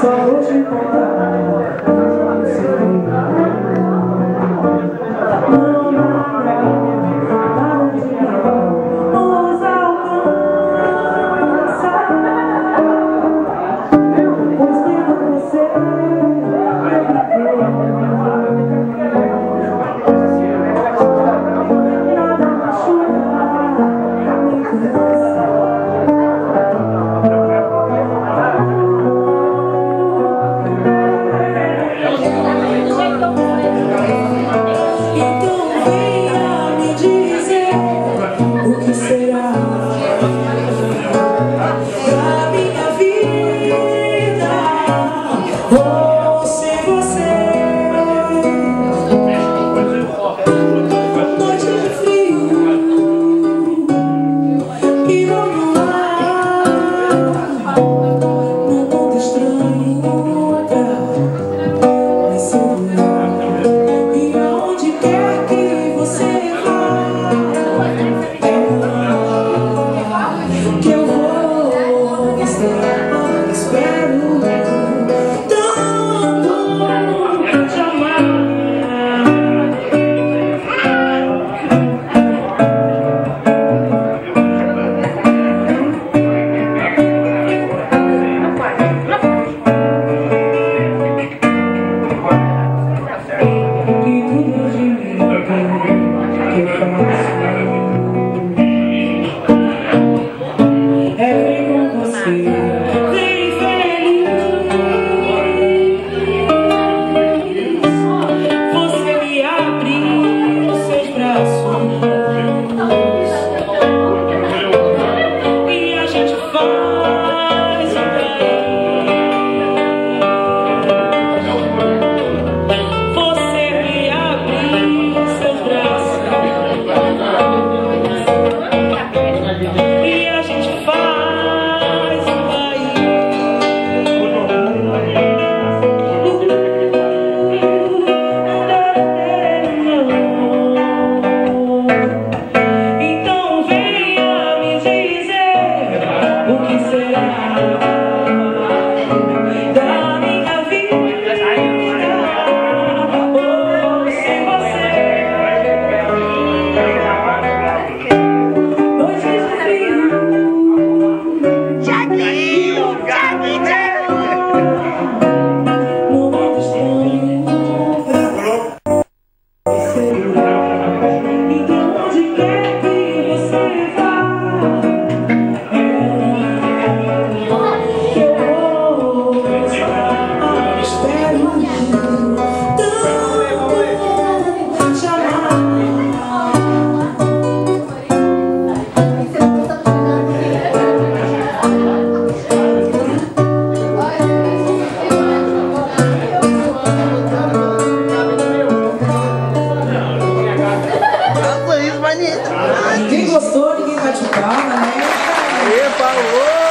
Só vou te Quem gostou, ninguém bate palma, né? Aê,